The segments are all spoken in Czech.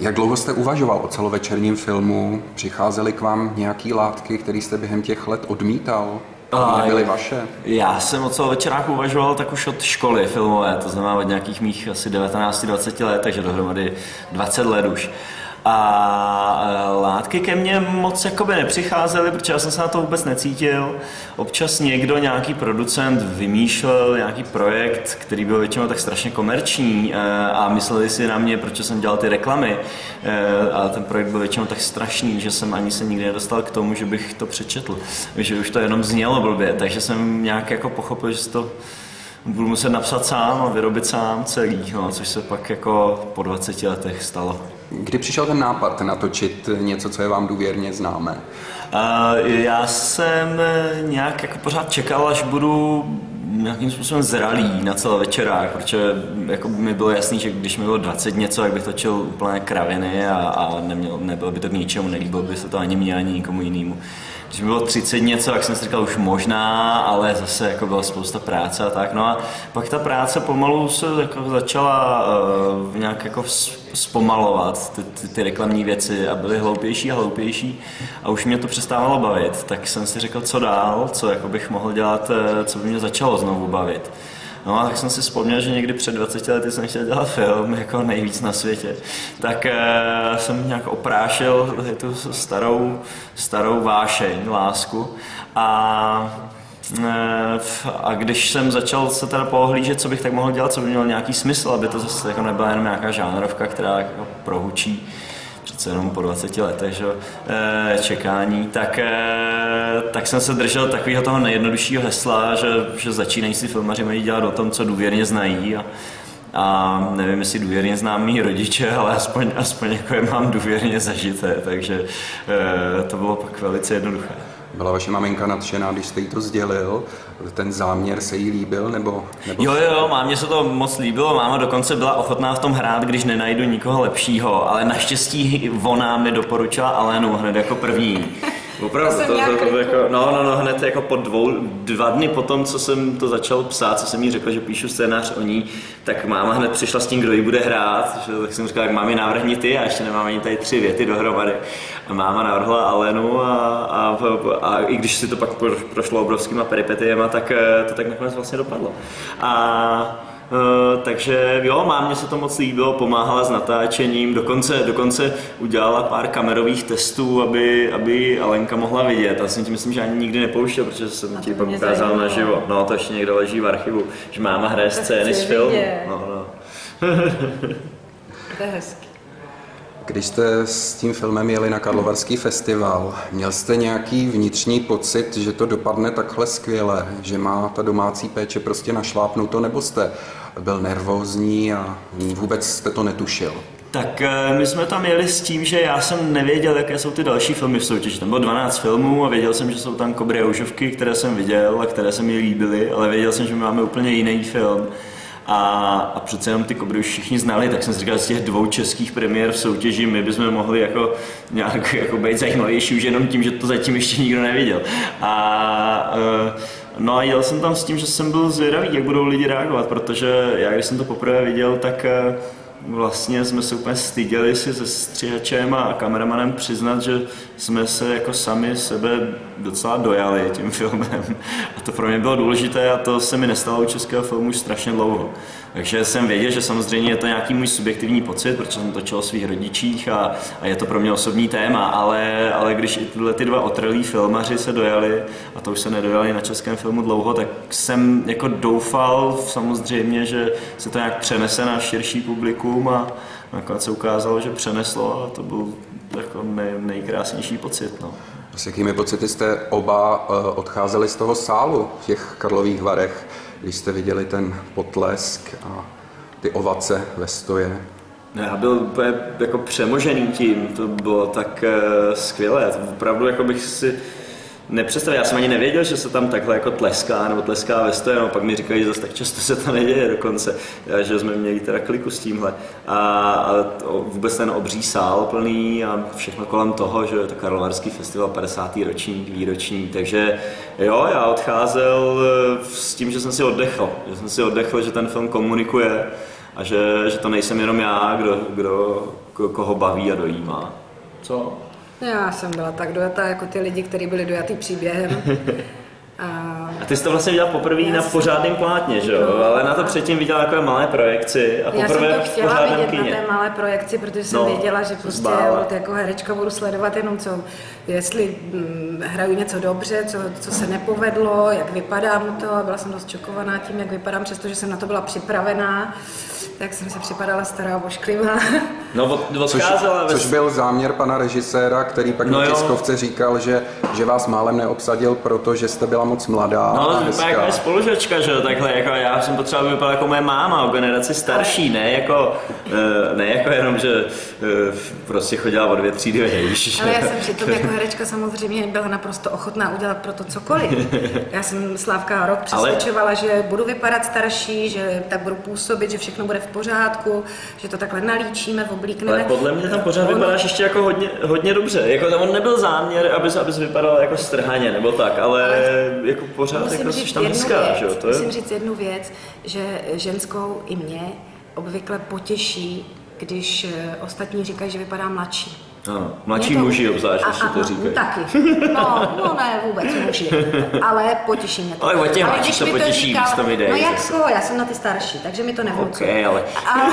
Jak dlouho jste uvažoval o celovečerním filmu? Přicházely k vám nějaký látky, které jste během těch let odmítal? A nebyly vaše? Já jsem o celovečerách uvažoval tak už od školy filmové, to znamená od nějakých mých asi 19-20 let, takže dohromady 20 let už. A e, látky ke mně moc jakoby nepřicházely, protože já jsem se na to vůbec necítil. Občas někdo, nějaký producent vymýšlel nějaký projekt, který byl většinou tak strašně komerční e, a mysleli si na mě, proč jsem dělal ty reklamy. E, a ten projekt byl většinou tak strašný, že jsem ani se nikdy nedostal k tomu, že bych to přečetl. Že už to jenom znělo blbě, takže jsem nějak jako pochopil, že to budu muset napsat sám a vyrobit sám celý, no, což se pak jako po 20 letech stalo. Kdy přišel ten nápad natočit něco, co je vám důvěrně známé? Uh, já jsem nějak jako pořád čekal, až budu nějakým způsobem zralý na celé večerách, protože jako mi bylo jasný, že když mi bylo 20 něco, jak bych točil úplně kraviny a, a neměl, nebylo by to k ničemu, nelíbilo by se to ani mě, ani nikomu jinému. Když bylo 30 něco, jak jsem si říkal, už možná, ale zase jako byla spousta práce a tak. No a pak ta práce pomalu se jako začala uh, nějak jako zpomalovat, ty, ty, ty reklamní věci a byly hloupější a hloupější a už mě to přestávalo bavit, tak jsem si řekl, co dál, co jako bych mohl dělat, eh, co by mě začalo znovu bavit. No a tak jsem si vzpomněl, že někdy před 20 lety jsem chtěl dělat film, jako nejvíc na světě. Tak e, jsem nějak oprášil tu starou, starou vášeň, lásku. A eh, a když jsem začal se teda pohlížet, co bych tak mohl dělat, co by mělo nějaký smysl, aby to zase jako nebyla jenom nějaká žánrovka, která jako prohučí, přece jenom po 20 letech že, e, čekání, tak, e, tak jsem se držel takového toho nejjednoduššího hesla, že, že začínají si filmaři mají dělat o tom, co důvěrně znají a, a nevím, jestli důvěrně znám mý rodiče, ale aspoň, aspoň jako je mám důvěrně zažité, takže e, to bylo pak velice jednoduché. Byla vaše maminka nadšená, když jste jí to sdělil? Ten záměr se jí líbil? Nebo, nebo... Jo, jo, mámě se to moc líbilo. Máma dokonce byla ochotná v tom hrát, když nenajdu nikoho lepšího, ale naštěstí ona mi doporučila Alenu hned jako první. Opravdu, to, to, to, to jako, no, no, no, hned jako po dvou, dva dny po tom, co jsem to začal psát, co jsem jí řekl, že píšu scénář o ní, tak máma hned přišla s tím, kdo ji bude hrát, že, tak jsem říkal, jak mám ji návrhni ty a ještě nemám ani tady tři věty dohromady. A máma navrhla Alenu a, a, a, a i když si to pak prošlo obrovskýma peripetiema, tak eh, to tak nakonec vlastně dopadlo. A Uh, takže jo, mámě se to moc líbilo, pomáhala s natáčením, dokonce, dokonce udělala pár kamerových testů, aby, aby Alenka mohla vidět. Já jsem ti myslím, že ani nikdy nepouštěl, protože jsem ti pak ukázal naživo. No, to ještě někdo leží v archivu, že máma hraje scény z filmu. No, no. to je hezký. Když jste s tím filmem jeli na Karlovarský festival, měl jste nějaký vnitřní pocit, že to dopadne takhle skvěle, že má ta domácí péče prostě našlápnuto, nebo jste byl nervózní a vůbec jste to netušil? Tak eh, my jsme tam jeli s tím, že já jsem nevěděl, jaké jsou ty další filmy v soutěži. Tam bylo 12 filmů a věděl jsem, že jsou tam Kobry a užovky, které jsem viděl a které se mi líbily, ale věděl jsem, že máme úplně jiný film. A, a přece jenom ty kobry už všichni znali, tak jsem si říkal, z těch dvou českých premiér v soutěži my bychom mohli jako nějak jako být zajímavější už jenom tím, že to zatím ještě nikdo neviděl. A uh, No a jel jsem tam s tím, že jsem byl zvědavý, jak budou lidi reagovat, protože já, když jsem to poprvé viděl, tak uh, vlastně jsme se úplně styděli si se střihačem a kameramanem přiznat, že jsme se jako sami sebe docela dojali tím filmem. A to pro mě bylo důležité a to se mi nestalo u českého filmu už strašně dlouho. Takže jsem věděl, že samozřejmě je to nějaký můj subjektivní pocit, protože jsem točil o svých rodičích a, a je to pro mě osobní téma, ale, ale když i tyhle ty dva otrlí filmaři se dojali, a to už se nedojali na českém filmu dlouho, tak jsem jako doufal samozřejmě, že se to nějak přenese na širší publikum a nakonec se ukázalo, že přeneslo a to byl jako nej, nejkrásnější pocit. No. S jakými pocity jste oba uh, odcházeli z toho sálu v těch Karlových Varech? když jste viděli ten potlesk a ty ovace ve stoje? No, já byl úplně jako přemožený tím, to bylo tak uh, skvělé, to opravdu jako bych si nepředstavil, já jsem ani nevěděl, že se tam takhle jako tleská nebo tleská ve stoje, no, pak mi říkají, že zase tak často se to neděje dokonce, že jsme měli teda kliku s tímhle. A, a to, vůbec ten obří sál plný a všechno kolem toho, že je to Karlovarský festival 50. ročník, výroční, takže jo, já odcházel eh, s tím, že jsem si oddechl, že jsem si oddechl, že ten film komunikuje a že, že to nejsem jenom já, kdo, kdo koho baví a dojímá. Co? Já jsem byla tak dojatá jako ty lidi, kteří byli dojatý příběhem. A ty jsi to vlastně viděla poprvé na pořádném plátně, že jo? No, Ale na to předtím viděla takové malé projekci a poprvé Já jsem to chtěla vidět kině. na té malé projekci, protože jsem No, věděla, že prostě zbála. jako herečka budu sledovat jenom co, jestli hm, hraju něco dobře, co, co se nepovedlo, jak vypadám to a byla jsem dost čokovaná tím, jak vypadám, přestože jsem na to byla připravená, tak jsem se připadala stará a ošklivá. No, od, Což, což byl záměr pana režiséra, který pak No na tiskovce říkal, že, že vás málem neobsadil, protože jste byla moc mladá No, ale vypadá jako spolužačka, že jo, takhle, jako já jsem potřeboval, aby vypadala jako moje máma, o generaci starší, ne jako, eh, ne jako jenom, že eh, prostě chodila o dvě třídy vejš. Ale já jsem přitom jako herečka samozřejmě byla naprosto ochotná udělat pro to cokoliv. Já jsem Slávka rok Ale- přesvědčovala, že budu vypadat starší, že tak budu působit, že všechno bude v pořádku, že to takhle nalíčíme, oblíkneme. Ale podle mě tam pořád Ono- vypadáš ještě jako hodně, hodně dobře. Jako tam on nebyl záměr, abys, abys vypadala jako strhaně nebo tak, ale, Ale jako pořád Musím jako říct jsi tam jednu hezká, věc, že jo? To je... Musím říct jednu věc, že ženskou i mě obvykle potěší, když eh, ostatní říkají, že vypadá mladší. Ano, mladší to- muži obzvlášť, A- když si a- to a- říkají. Taky. No, no ne, vůbec muži. Ale potěší mě to. Ale od těch mladších to mi potěší říkal- víc, to mi jde No jako, já jsem na ty starší, takže mi to nevnucuje. Ok, ale Ale,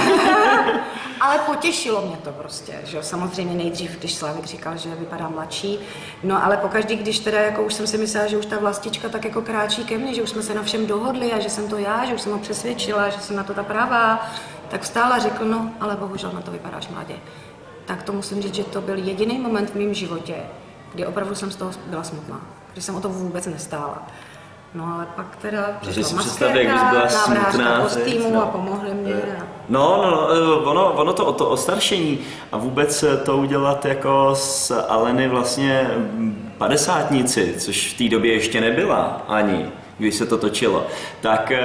ale potěšilo mě to prostě, že samozřejmě nejdřív, když Slavik říkal, že vypadá mladší, no ale pokaždý, když teda jako už jsem si myslela, že už ta vlastička tak jako kráčí ke mně, že už jsme se na všem dohodli a že jsem to já, že už jsem ho přesvědčila, že jsem na to ta pravá, tak vstála a řekl, no ale bohužel na to vypadáš mladě. Tak to musím říct, že to byl jediný moment v mém životě, kdy opravdu jsem z toho byla smutná, kdy jsem o to vůbec nestála. No ale pak teda si přišla představ, jak bys byla smutná, kostýmu no. a pomohli mě. A... No, no, no, eh, ono, ono to, to ostaršení a vůbec eh, to udělat jako z Aleny vlastně padesátnici, což v té době ještě nebyla ani, když se to točilo, tak eh,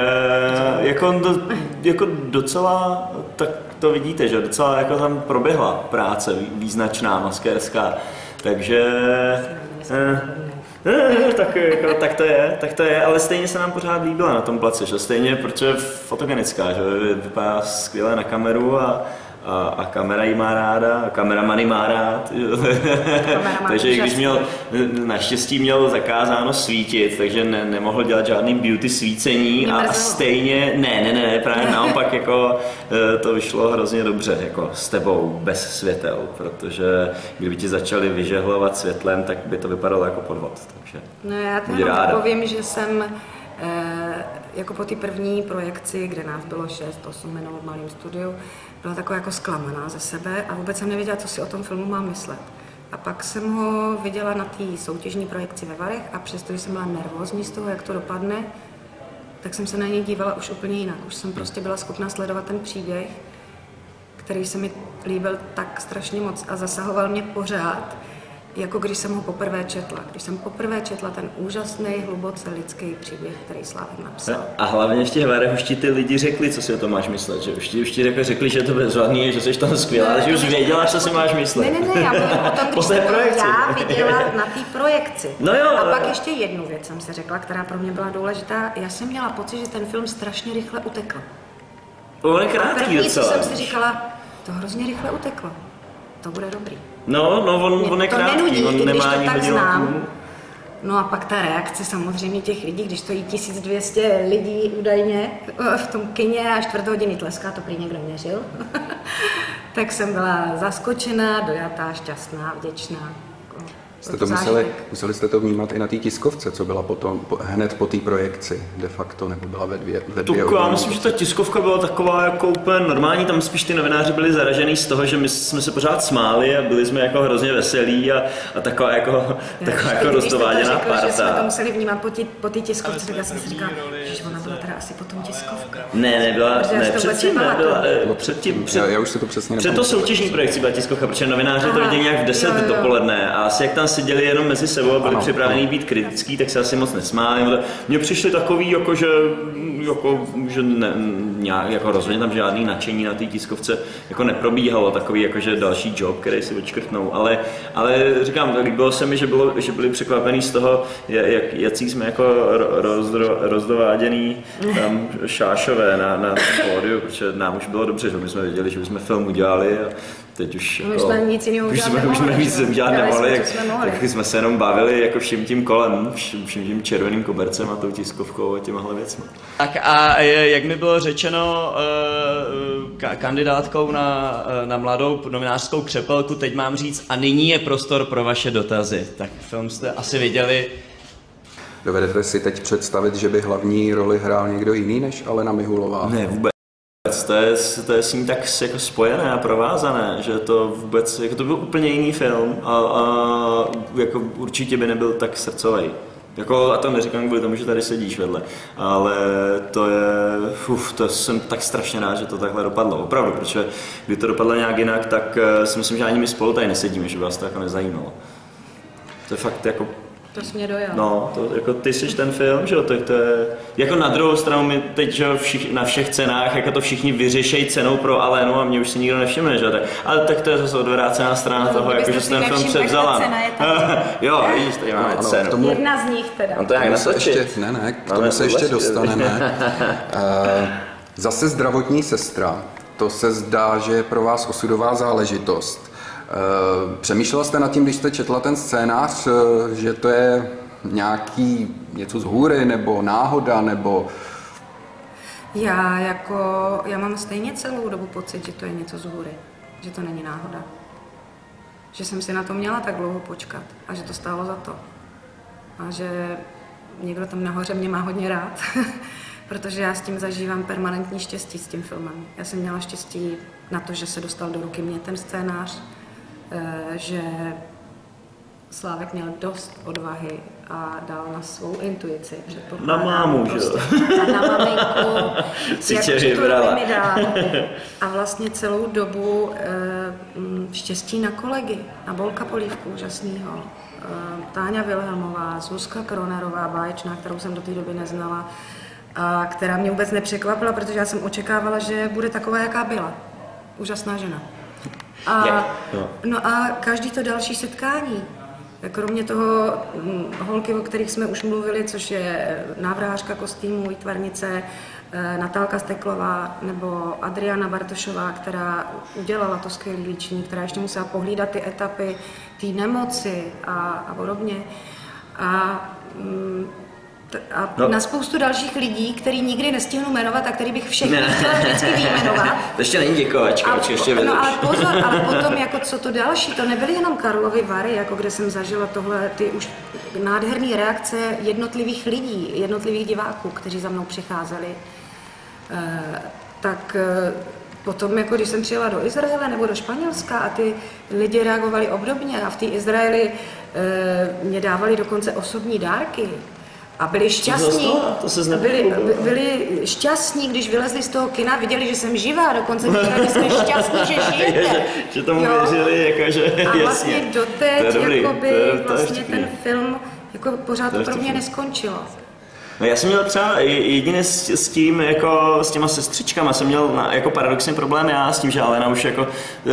jako, do, jako docela, tak to vidíte, že docela jako tam proběhla práce vý- význačná, maskérská, takže... Eh, tak, jako, tak to je, tak to je, ale stejně se nám pořád líbila na tom place, že stejně, protože je fotogenická, že vypadá skvěle na kameru a, a, a kamera jí má ráda, a kameraman má rád. Kameraman takže i když měl, naštěstí měl zakázáno svítit, takže ne, nemohl dělat žádný beauty svícení a, a stejně, ne, ne, ne, právě naopak jako eh, to vyšlo hrozně dobře, jako s tebou, bez světel, protože kdyby ti začali vyžehlovat světlem, tak by to vypadalo jako podvod, takže No já teda ráda. povím, že jsem eh, jako po té první projekci, kde nás bylo 6-8 minut v malém studiu, byla taková jako zklamaná ze sebe a vůbec jsem nevěděla, co si o tom filmu mám myslet. A pak jsem ho viděla na té soutěžní projekci ve Varech a přestože jsem byla nervózní z toho, jak to dopadne, tak jsem se na něj dívala už úplně jinak. Už jsem prostě byla schopná sledovat ten příběh, který se mi líbil tak strašně moc a zasahoval mě pořád, jako když jsem ho poprvé četla. Když jsem poprvé četla ten úžasný, hluboce lidský příběh, který Slávek napsal. A hlavně v těch varech už ti ty lidi řekli, co si o tom máš myslet, že už ti, už ti jako řekli, že je to bezvadný, že jsi tam skvělá, ale že už věděla, co si máš myslet. Ne, ne, ne, já mluvím o tom, když jsem to já viděla na té projekci. No jo, a pak ještě jednu věc jsem si řekla, která pro mě byla důležitá. Já jsem měla pocit, že ten film strašně rychle utekl. On je A krátký první, co jsem si říkala, to hrozně rychle uteklo. To bude dobrý. No, no, on, Mě on je to krátký, nenudí, on nemá ani tak znám. No a pak ta reakce samozřejmě těch lidí, když stojí 1200 lidí údajně v tom kině a čtvrt hodiny tleská, to prý někdo měřil, tak jsem byla zaskočená, dojatá, šťastná, vděčná. Jako, Jste to museli, zážitek. museli jste to vnímat i na té tiskovce, co byla potom, po, hned po té projekci de facto, nebo byla ve dvě, ve Tu, dvě já hodiny. myslím, že ta tiskovka byla taková jako úplně normální, tam spíš ty novináři byli zaražený z toho, že my jsme se pořád smáli a byli jsme jako hrozně veselí a, a taková jako, taková Já, jako když jste to roztováděná řekl, že jsme to parta. museli vnímat po té po té tiskovce, tak já jsem si říkala, že ona byla teda asi potom tiskovka. Ne, nebyla, já ne, si předtím nebyla, předtím, před, Já, já už se to přesně Před to soutěžní projekcí byla tiskovka, protože novináři to viděli nějak v 10 jo, jo. dopoledne a asi jak tam seděli jenom mezi sebou a byli připraveni být kritický, tak se asi moc nesmáli. Mně přišli takový, jako že, jako, že ne, nějak, jako rozhodně tam žádný nadšení na té tiskovce jako neprobíhalo, takový jako, že další job, který si vyčkrtnou, ale, ale říkám, líbilo se mi, že, bylo, že byli překvapení z toho, jak, jaký jsme jako rozdro, rozdováděný tam šášové na, na pódiu, protože nám už bylo dobře, že my jsme věděli, že jsme film udělali a teď už... My jsme nic jiného už jsme, už jsme víc udělat nemohli, jak, tak jsme se jenom bavili jako vším tím kolem, vším, vším tím červeným kobercem a tou tiskovkou a těmahle věcmi. Tak a jak mi bylo řečeno uh, kandidátkou na, uh, na mladou novinářskou křepelku, teď mám říct, a nyní je prostor pro vaše dotazy. Tak film jste asi viděli, Dovedete si teď představit, že by hlavní roli hrál někdo jiný než Alena Mihulová? Ne, vůbec. To je, to je s ním tak jako spojené a provázané, že to vůbec, jako to byl úplně jiný film a, a jako určitě by nebyl tak srdcový. Jako, a to neříkám kvůli tomu, že tady sedíš vedle, ale to je, uf, to jsem tak strašně rád, že to takhle dopadlo, opravdu, protože kdyby to dopadlo nějak jinak, tak eh, si myslím, že ani my spolu tady nesedíme, že by vás to jako nezajímalo. To je fakt jako to jsi mě dojel. No, to, jako ty jsi ten film, že jo, to, to je, jako na druhou stranu my teď, že všich, na všech cenách, jako to všichni vyřešejí cenou pro Alenu a mě už si nikdo nevšimne, že tak, ale tak to je zase odvrácená strana no, toho, jako, že jsi ten film převzala. jo, vidíš, tady máme ano, cenu. Tomu, Jedna z nich teda. No to jak se ještě, ne, ne, k tomu se ještě dostaneme. uh, zase zdravotní sestra, to se zdá, že je pro vás osudová záležitost. Eh, přemýšlela jste nad tím, když jste četla ten scénář, eh, že to je nějaký něco z hůry, nebo náhoda, nebo... Já jako, já mám stejně celou dobu pocit, že to je něco z hůry, že to není náhoda. Že jsem si na to měla tak dlouho počkat a že to stálo za to. A že někdo tam nahoře mě má hodně rád, protože já s tím zažívám permanentní štěstí s tím filmem. Já jsem měla štěstí na to, že se dostal do ruky mě ten scénář, že Slávek měl dost odvahy a dal na svou intuici. Na mámu, prostě, že jo? Na maminku, si jak tu mi dal. A vlastně celou dobu e, štěstí na kolegy, na Bolka Polívku úžasnýho, e, Táňa Vilhelmová, Zuzka Kronerová, báječná, kterou jsem do té doby neznala, a která mě vůbec nepřekvapila, protože já jsem očekávala, že bude taková, jaká byla. Úžasná žena. A, no a každý to další setkání, kromě toho hm, holky, o kterých jsme už mluvili, což je návrhářka kostýmů, výtvarnice, eh, Natálka Steklová nebo Adriana Bartošová, která udělala to skvělé líčení, která ještě musela pohlídat ty etapy té nemoci a, a podobně. A mm, a no. na spoustu dalších lidí, který nikdy nestihnu jmenovat a který bych všechny ne. chtěla vždycky vyjmenovat. to ještě není děkovačka, a, ještě No ale pozor, ale potom jako co to další, to nebyly jenom Karlovy Vary, jako kde jsem zažila tohle, ty už nádherné reakce jednotlivých lidí, jednotlivých diváků, kteří za mnou přicházeli. E, tak e, Potom, jako když jsem přijela do Izraele nebo do Španělska a ty lidi reagovali obdobně a v té Izraeli e, mě dávali dokonce osobní dárky, a byli šťastní, to se byli, byli šťastní, když vylezli z toho kina, viděli, že jsem živá, dokonce říkali, že jsme šťastní, že žijete. Je, že, že tomu jo. věřili, jako, že A vlastně jasně. doteď, jakoby, to je, to vlastně ten film jako pořád to, to pro mě neskončilo. No já jsem měl třeba jedině s, s tím, jako s těma sestřičkama, jsem měl na, jako paradoxně problém já s tím, že Alena už jako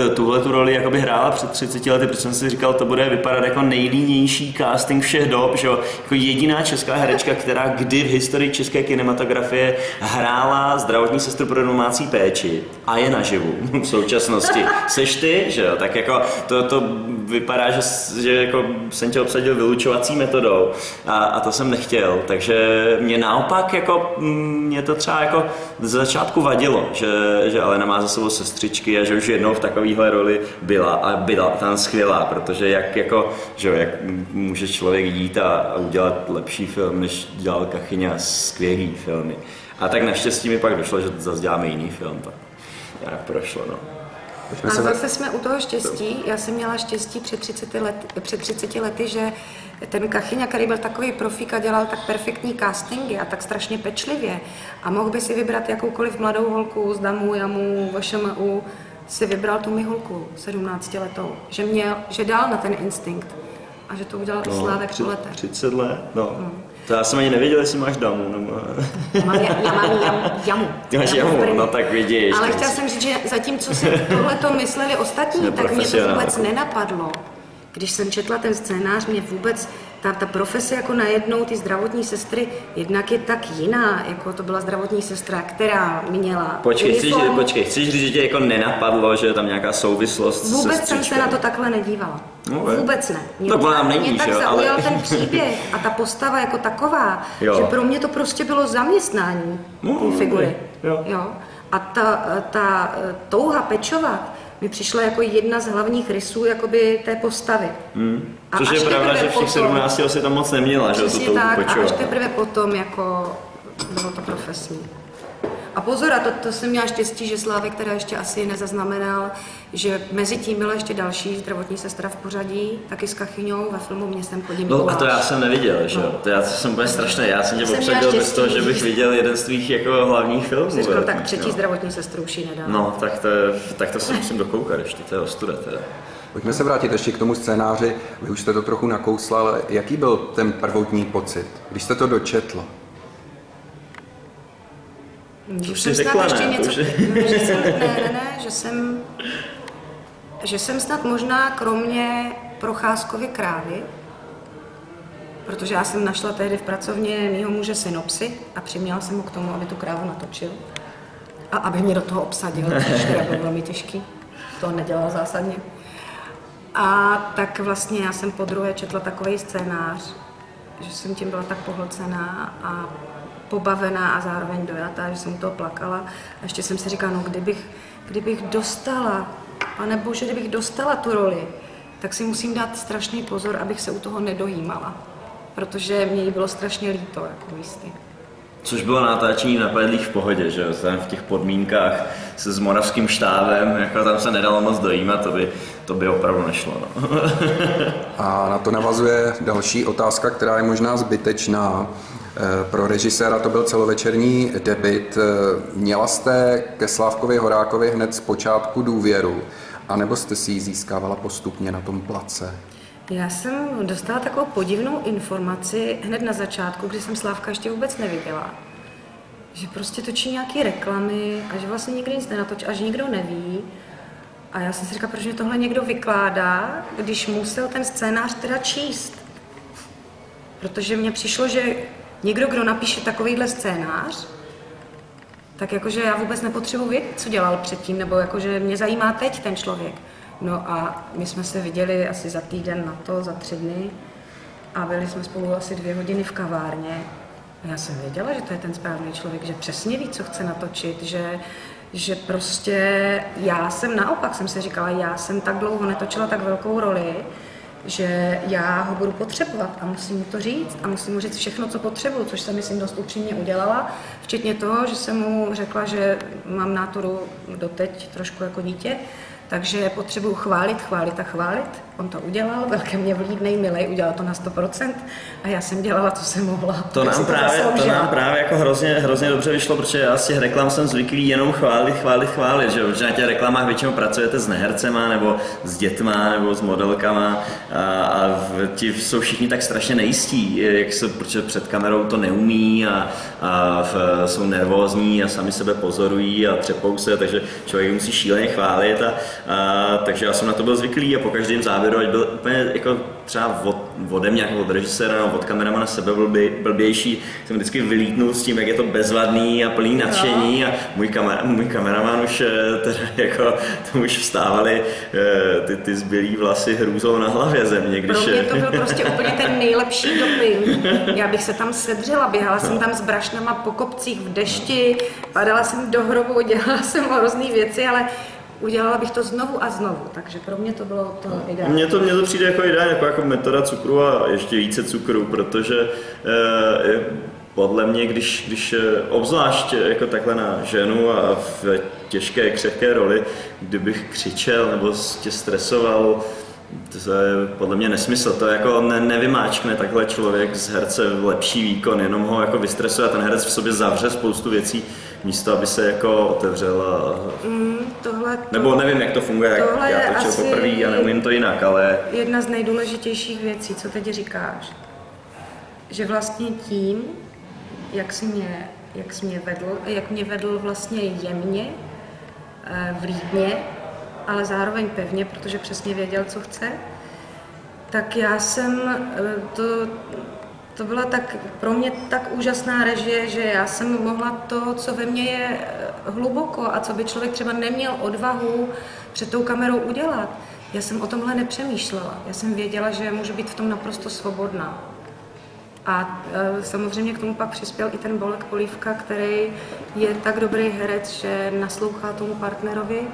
e, tuhle tu roli jakoby hrála před 30 lety, protože jsem si říkal, to bude vypadat jako nejlínější casting všech dob, že jo? Jako jediná česká herečka, která kdy v historii české kinematografie hrála zdravotní sestru pro domácí péči a je naživu v současnosti. Seš ty, že jo? Tak jako to, to vypadá, že, že jako jsem tě obsadil vylučovací metodou a, a to jsem nechtěl, takže mě naopak jako, mm, mě to třeba jako z začátku vadilo, že, že Alena má za sebou sestřičky a že už jednou v takovéhle roli byla a byla tam skvělá, protože jak, jako, že jak může člověk jít a, udělat lepší film, než dělal Kachyňa skvělý filmy. A tak naštěstí mi pak došlo, že zase děláme jiný film, tak nějak prošlo, no. A zase jsme u toho štěstí. Já jsem měla štěstí před 30 lety, před 30 lety že ten Kachyňa, který byl takový profík a dělal tak perfektní castingy a tak strašně pečlivě a mohl by si vybrat jakoukoliv mladou holku z Damu, Jamu, VŠMU, si vybral tu mi holku 17 letou, že, měl, že dal na ten instinkt. a že to udělal No, Slávek tři- po letech. 30 let, no. To já jsem ani nevěděl, jestli máš damu, nebo... Já mám, já, já mám jam, jamu. Ty máš jamu, první. no tak vidíš. Ale chtěla jsi- jsem říct, že zatímco si tohle to mysleli ostatní, tak mě to vůbec nenapadlo. Když jsem četla ten scénář, mě vůbec ta, ta profese jako najednou ty zdravotní sestry jednak je tak jiná, jako to byla zdravotní sestra, která měla Počkej, chceš, uniformu. počkej, chceš říct, že tě jako nenapadlo, že je tam nějaká souvislost se Vůbec jsem se na to takhle nedívala. No, Vůbec ne. Mě, Tak ona není, mě tak že jo, zaujal ale- ten příběh a ta postava jako taková, Jo. že pro mě to prostě bylo zaměstnání No, figury. jo. Jo. A ta, ta touha pečovat mi přišla jako jedna z hlavních rysů jakoby té postavy. Hmm. A Což až je pravda, že v těch potom- 17 asi tam moc neměla, že touhu tak, a až teprve potom jako bylo to profesní. A pozor, a to, to jsem měla štěstí, že Slávek teda ještě asi nezaznamenal, že mezi tím byla ještě další zdravotní sestra v pořadí, taky s Kachyňou ve filmu Mě sem chodí No a to já jsem neviděl, že jo. No. To já jsem úplně strašný. Já jsem tě Jsem obsadil bez toho, že bych viděl jeden z tvých jako hlavních filmů. Jsi řekl, tak třetí no. zdravotní sestru už ji nedá. No, tak to, tak to se musím dokoukat ještě, to je ostuda teda. Pojďme se vrátit ještě k tomu scénáři. Vy už jste to trochu nakousla, ale jaký byl ten prvotní pocit, když jste to dočetla? Že už jsem snad řekla, ještě ne? něco, To ne, že jsem, ne, ne, ne, že jsem, že jsem snad možná kromě Procházkovy krávy, protože já jsem našla tehdy v pracovně mýho muže synopsy a přiměla jsem ho k tomu, aby tu krávu natočil a aby mě do toho obsadil, což teda bylo velmi těžký. To nedělal zásadně. A tak vlastně já jsem po druhé četla takový scénář, že jsem tím byla tak pohlcená a pobavená a zároveň dojatá, že jsem toho plakala. A ještě jsem si říkala, no kdybych, kdybych dostala, pane bože, kdybych dostala tu roli, tak si musím dát strašný pozor, abych se u toho nedojímala. Protože mě jí bylo strašně líto, jako místy. Což bylo natáčení na Pedlích v pohodě, že jo, tam v těch podmínkách se s moravským štábem, jako tam se nedalo moc dojímat, to by, to by opravdu nešlo, no. A na to navazuje další otázka, která je možná zbytečná. Eh, Pro režiséra to byl celovečerní debit. Eh, Měla jste ke Slávkovi Horákovi hned z počátku důvěru, anebo jste si ji získávala postupně na tom place? Já jsem dostala takovou podivnou informaci hned na začátku, kdy jsem Slávka ještě vůbec neviděla. Že prostě točí nějaké reklamy a že vlastně nikdy nic nenatočí a že nikdo neví. A já jsem si říkala, proč mě tohle někdo vykládá, když musel ten scénář teda číst. Protože mně přišlo, že někdo, kdo napíše takovýhle scénář, tak jakože já vůbec nepotřebuji vědět, co dělal předtím, nebo jakože mě zajímá teď ten člověk. No a my jsme se viděli asi za týden na to, za tři dny a byli jsme spolu asi dvě hodiny v kavárně. A já jsem věděla, že to je ten správný člověk, že přesně ví, co chce natočit, že, že prostě já jsem naopak, jsem si říkala, já jsem tak dlouho netočila tak velkou roli, že já ho budu potřebovat a musím mu to říct a musím mu říct všechno, co potřebuju, což jsem myslím dost upřímně udělala, včetně toho, že jsem mu řekla, že mám náturu doteď trošku jako dítě, takže potřebuju chválit, chválit a chválit. On to udělal, byl ke mně vlídnej, milej, udělal to na 100% a já jsem dělala, co jsem mohla. To nám, právě, to zasloužila. nám právě jako hrozně, hrozně dobře vyšlo, protože já z těch reklam jsem zvyklý jenom chválit, chválit, chválit, že, že na těch reklamách většinou pracujete s nehercema, nebo s dětma, nebo s modelkama a, a v- ti jsou všichni tak strašně nejistí, jak se, protože před kamerou to neumí a, a v, jsou nervózní a sami sebe pozorují a třepou se, takže člověk musí šíleně chválit a, a takže já jsem na to byl zvyklý a po každém záběru, ať byl úplně jako třeba od, ode mě, jako od režiséra nebo od kameramana sebe blbě, blbější, jsem vždycky vylítnul s tím, jak je to bezvadný a plný nadšení a můj, kamera, můj kameraman už eh, teda jako, to už vstávali eh, ty, ty zbylý vlasy hrůzou na hlavě země, když... Pro mě to byl prostě úplně ten nejlepší doping. Já bych se tam sedřela, běhala jsem tam s brašnama po kopcích v dešti, padala jsem do hrobu, dělala jsem hrozný věci, ale udělala bych to znovu a znovu, takže pro mě to bylo to ideální. Mně to, mně to přijde jako ideální, jako, jako metoda cukru a ještě více cukru, protože eh, podle mě, když, když eh, obzvlášť eh, jako takhle na ženu a v těžké, křehké roli, kdybych křičel nebo tě stresoval, to je podle mě nesmysl. To jako ne, nevymáčkne takhle člověk z herce lepší výkon, jenom ho jako vystresuje a ten herec v sobě zavře spoustu věcí, místo aby se jako otevřel. A... Mm, tohle to, Nebo nevím, jak to funguje, jak já točil poprvé a neumím to jinak, ale... Jedna z nejdůležitějších věcí, co teď říkáš, že vlastně tím, jak jsi mě, jak jsi mě vedl, jak mě vedl vlastně jemně, eh, vlídně, ale zároveň pevně, protože přesně věděl, co chce, tak já jsem eh, to, to byla tak pro mě tak úžasná režie, že já jsem mohla to, co ve mně je eh, hluboko a co by člověk třeba neměl odvahu před tou kamerou udělat. Já jsem o tomhle nepřemýšlela. Já jsem věděla, že můžu být v tom naprosto svobodná. A e, samozřejmě k tomu pak přispěl i ten Bolek Polívka, který je tak dobrý herec, že naslouchá tomu partnerovi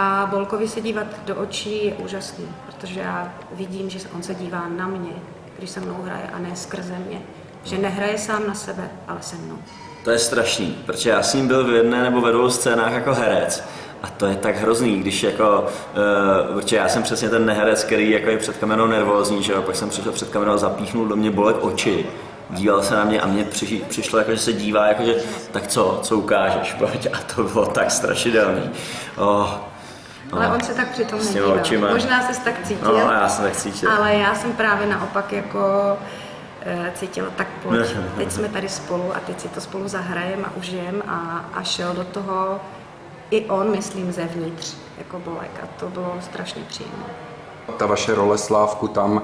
a Bolkovi se dívat do očí je úžasný, protože já vidím, že on se dívá na mě, když se mnou hraje a ne skrze mě. Že nehraje sám na sebe, ale se mnou. To je strašný, protože já s ním byl v jedné nebo ve dvou scénách jako herec a to je tak hrozný, když jako, uh, protože já jsem přesně ten neherec, který jako je před kamerou nervózní, že jo, pak jsem přišel před kamerou a zapíchnul do mě bolek oči, díval se na mě a mě při, přišlo jako, že se dívá, jako, že tak co, co ukážeš, pojď. A to bylo tak strašidelný. Oh, ale on se tak přitom nedíval. Možná se tak cítil. No, já jsem tak cítil. Ale já jsem právě naopak jako eh, cítila, tak pojď, teď jsme tady spolu a teď si to spolu zahrajeme a užijem a, a šel do toho i on, myslím, zevnitř, jako Bolek a to bylo strašně příjemné. Ta vaše role Slávku tam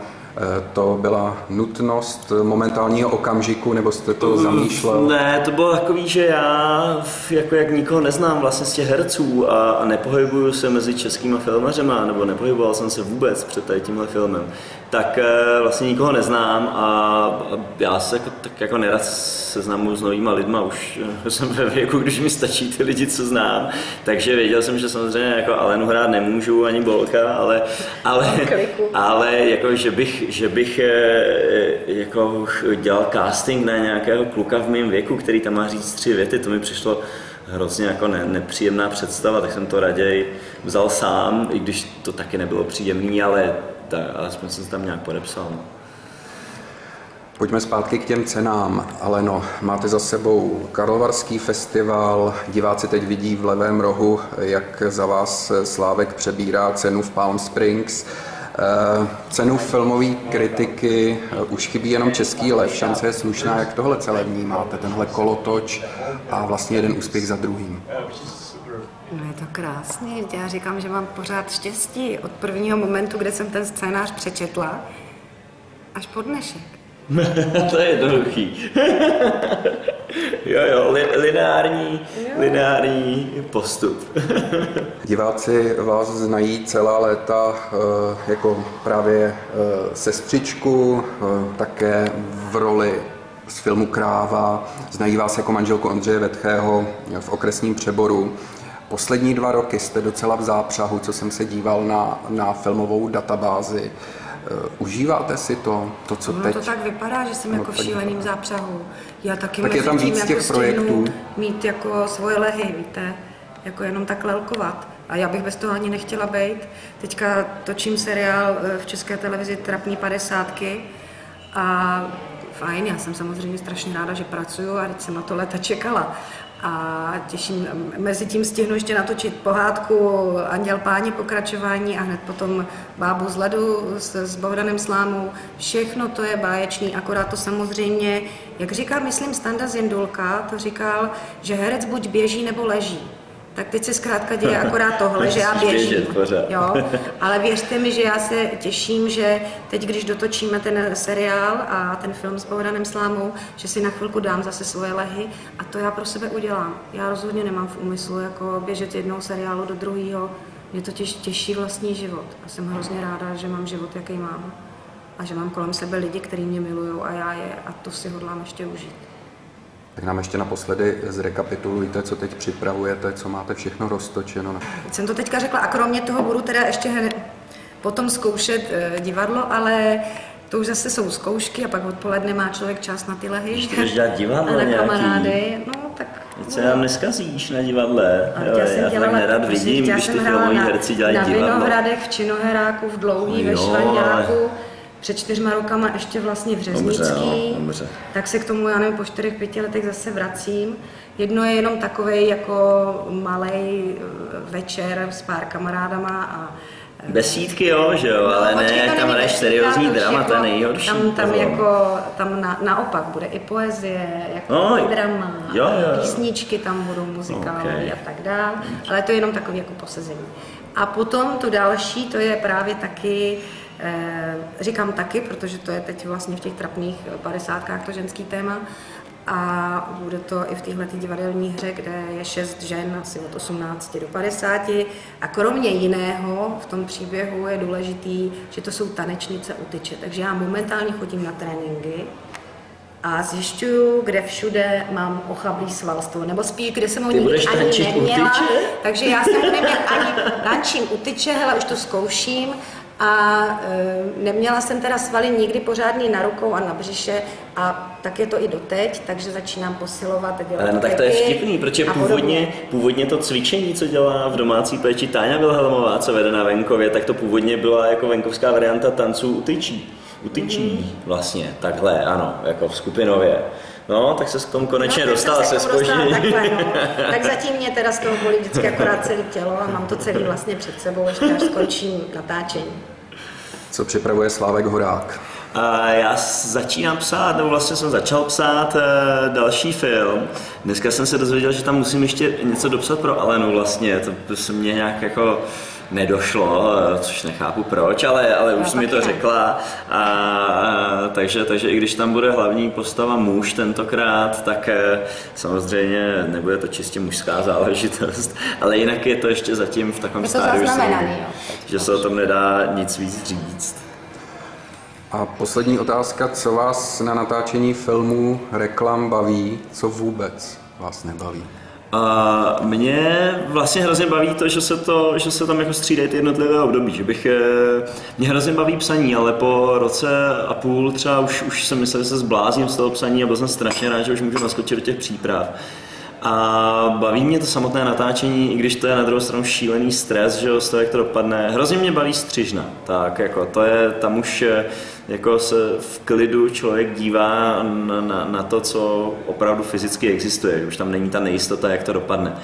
to byla nutnost momentálního okamžiku, nebo jste to mm, zamýšlel? Ne, to bylo takový, že já jako jak nikoho neznám vlastně z těch herců a, a nepohybuju se mezi českýma filmařema, nebo nepohyboval jsem se vůbec před tady tímhle filmem, tak eh, vlastně nikoho neznám a já se jako, tak jako nerad seznamuju s novýma lidma, už eh, jsem ve věku, když mi stačí ty lidi, co znám, takže věděl jsem, že samozřejmě jako Alenu hrát nemůžu, ani Bolka, ale, ale, ale jako, že bych, že bych eh, jako dělal casting na nějakého kluka v mém věku, který tam má říct tři věty, to mi přišlo hrozně jako ne, nepříjemná představa, tak jsem to raději vzal sám, i když to taky nebylo příjemný, ale tak, alespoň jsem se tam nějak podepsal. No. Pojďme zpátky k těm cenám. Ale no, máte za sebou Karlovarský festival, diváci teď vidí v levém rohu, jak za vás Slávek přebírá cenu v Palm Springs. Eh, cenu filmové kritiky eh, už chybí jenom český lev, šance je slušná. Jak tohle celé vnímáte, tenhle kolotoč a vlastně jeden úspěch za druhým? No je to krásný, já říkám, že mám pořád štěstí od prvního momentu, kde jsem ten scénář přečetla, až po dnešek. to je jednoduchý. jo, jo, li, lineární, jo. lineární postup. Diváci vás znají celá léta eh, jako právě eh, sestřičku, eh, také v roli z filmu Kráva, znají vás jako manželku Ondřeje Vetchého v okresním přeboru. Poslední dva roky jste docela v zápřahu, co jsem se díval na, na filmovou databázi. Uh, užíváte si to, to co no, teď? to tak vypadá, že jsem no, jako v šíleným zápřahu. Já taky tak je tam víc tím, těch jako projektů. mít jako svoje lehy, víte, jako jenom tak lelkovat. A já bych bez toho ani nechtěla být. Teďka točím seriál eh, v české televizi Trapní padesátky a fajn, já jsem samozřejmě strašně ráda, že pracuju a teď jsem na to leta čekala a těším, mezi tím stihnu ještě natočit pohádku Anděl páni pokračování a hned potom Bábu z ledu s, s Bohdanem Slámou. Všechno to je báječný, akorát to samozřejmě, jak říká, myslím, Standa Zindulka, to říkal, že herec buď běží nebo leží tak teď se zkrátka děje akorát tohle, že já běžím. Jo? Ale věřte mi, že já se těším, že teď, když dotočíme ten seriál a ten film s Bohdanem Slámou, že si na chvilku dám zase svoje lehy a to já pro sebe udělám. Já rozhodně nemám v úmyslu jako běžet jednou seriálu do druhého. Mě to těž, těší vlastní život a jsem hrozně ráda, že mám život, jaký mám. A že mám kolem sebe lidi, kteří mě milují a já je a to si hodlám ještě užít. Tak nám ještě naposledy zrekapitulujte, co teď připravujete, co máte všechno roztočeno. Jsem to teďka řekla a kromě toho budu teda ještě potom zkoušet eh, divadlo, ale To už zase jsou zkoušky a pak odpoledne má člověk čas na ty lehy. Ještě jdeš dělat divadlo a na nějaký. kamarády. No, tak... Teď se nám neskazíš na divadle. A Jo, já jsem já dělala, tak nerad vidím, když ty filmoví na, herci dělají na divadlo. Vinohradech, v Činoheráku, v Dlouhý, ve Jo, Švaňáku, před čtyřma rokama ještě vlastně v Řeznický. no, dobře. tak se k tomu, já nevím, po čtyřech, pěti letech zase vracím. Jedno je jenom takový jako malý večer s pár kamarádama a Besídky jo, že jo, ale No, počkej, ne, tam hraješ seriózní drama, to je nejhorší. Tam, tam, to. jako, tam na, naopak bude i poezie, jako No, drama, jo, jo, jo. písničky tam budou muzikální Okay. a tak dál, ale to je jenom takový jako posezení. A potom to další, to je právě taky, eh, říkám taky, protože to je teď vlastně v těch trapných padesátkách to ženský téma, a bude to i v téhle divadelní hře, kde je šest žen asi od 18 do 50. A kromě jiného v tom příběhu je důležitý, že to jsou tanečnice utyče. Takže já momentálně chodím na tréninky a zjišťuju, kde všude mám ochablý svalstvo, nebo spíš, kde jsem ho Ty nikdy ani neměla. utyče? Takže já jsem neměla ani tančím utyče, hele, už to zkouším. A e, neměla jsem teda svaly nikdy pořádný na rukou a na břiše a tak je to i doteď, takže začínám posilovat a dělat Ale no tak to je vtipný, protože původně, původně to cvičení, co dělá v domácí péči Táňa Vilhelmová, co vede na venkově, tak to původně byla jako venkovská varianta tanců utyčí. Utyčí Mhm. vlastně, takhle, ano, jako v skupinově. No, tak se k tomu konečně No, tak dostala se spoždění. no. Tak zatím mě teda z toho bolí vždycky akorát celé tělo a mám to celý vlastně před sebou, ještě až skončím natáčení. Co připravuje Slávek Horák? A já začínám psát, nebo vlastně jsem začal psát e, další film. Dneska jsem se dozvěděl, že tam musím ještě něco dopsat pro Alenu vlastně, to se mě nějak jako nedošlo, eh, což nechápu proč, ale, ale už jsi mi to řekla. A, a, takže, takže i když tam bude hlavní postava muž tentokrát, tak eh, samozřejmě nebude to čistě mužská záležitost, ale jinak je to ještě zatím v takovém stádiu, že se o tom nedá nic víc říct. A poslední otázka, co vás na natáčení filmu reklam baví, co vůbec vás nebaví? A mě vlastně hrozně baví to, že se, to, že se tam jako střídají ty jednotlivé období, že bych, eh, mě hrozně baví psaní, ale po roce a půl třeba už, už jsem myslel, že se zblázním z toho psaní a byl jsem strašně rád, že už můžu naskočit do těch příprav. A baví mě to samotné natáčení, i když to je na druhou stranu šílený stres, že z toho, jak to dopadne. Hrozně mě baví střižna, tak jako to je, tam už eh, jako se v klidu člověk dívá na, na, na to, co opravdu fyzicky existuje, už tam není ta nejistota, jak to dopadne.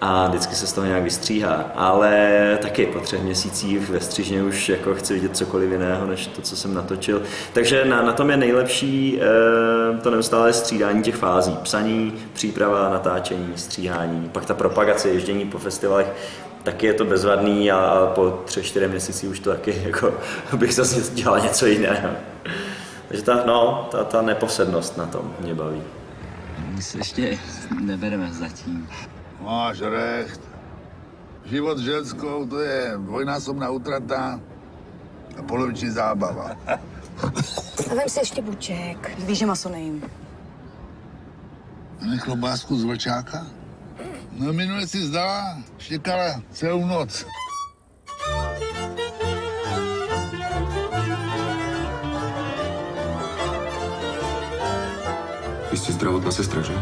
A vždycky se z toho nějak vystříhá, ale taky po třech měsících ve střižně už jako chci vidět cokoliv jiného, než to, co jsem natočil. Takže na, na tom je nejlepší eh, to neustálé střídání těch fází. Psaní, příprava, natáčení, stříhání, pak ta propagace, ježdění po festivalech, taky je to bezvadný a, a po třech, čtyři měsíci už to taky jako bych zase dělal něco jiného. Takže ta, no, ta, ta neposednost na tom mě baví. My se ještě nebereme zatím. Máš recht. Život s ženskou to je dvojnásobná utrata a poloviční zábava. A vem si ještě buček. Víš, že maso nejím. A ne klobásku z vlčáka? No minule si zdala, štěkala celou noc. Vy jste zdravotná sestra, že?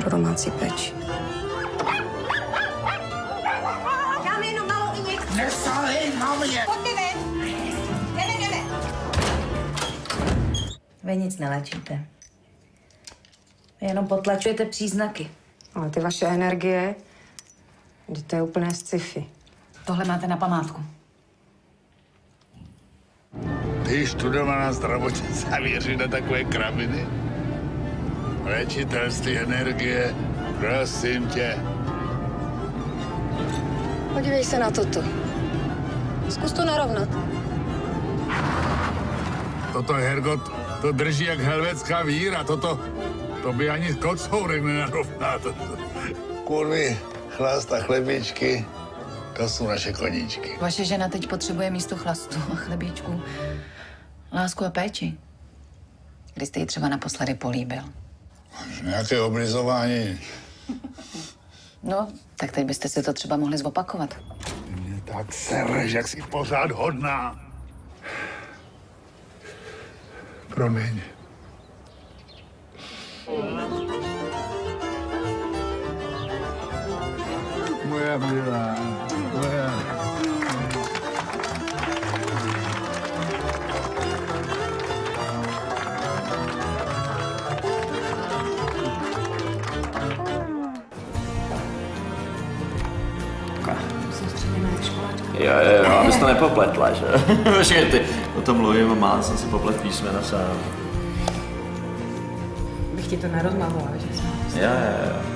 Pro domácí péči. Mě! Pojďte ven. Jdeme, jdeme. Vy nic neléčíte. Vy jenom potlačujete příznaky. Ale ty vaše energie, to je úplné sci-fi. Tohle máte na památku. Ty studovaná zdravotnice a věří na takové kraviny? Léčitelství energie, prosím tě. Podívej se na toto. Zkus to narovnat. Toto, Hergot, to drží jak helvetská víra. Toto, to by ani kocourek nenarovná. Kurvy, chlast a chlebičky, to jsou naše koníčky. Vaše žena teď potřebuje místo chlastu a chlebíčku lásku a péči. Kdy jste ji třeba naposledy políbil? Nějaké oblizování. No, tak teď byste si to třeba mohli zopakovat. Tak sereš, jak jsi pořád hodná. Promiň. Moja milá, Jo, jo, jo, abys to nepopletla, že? Počkej, ty o tom mluvím a má jsem si poplet písmena sám. Bych ti to nerozmahla, že jsem. Jo, jo, jo.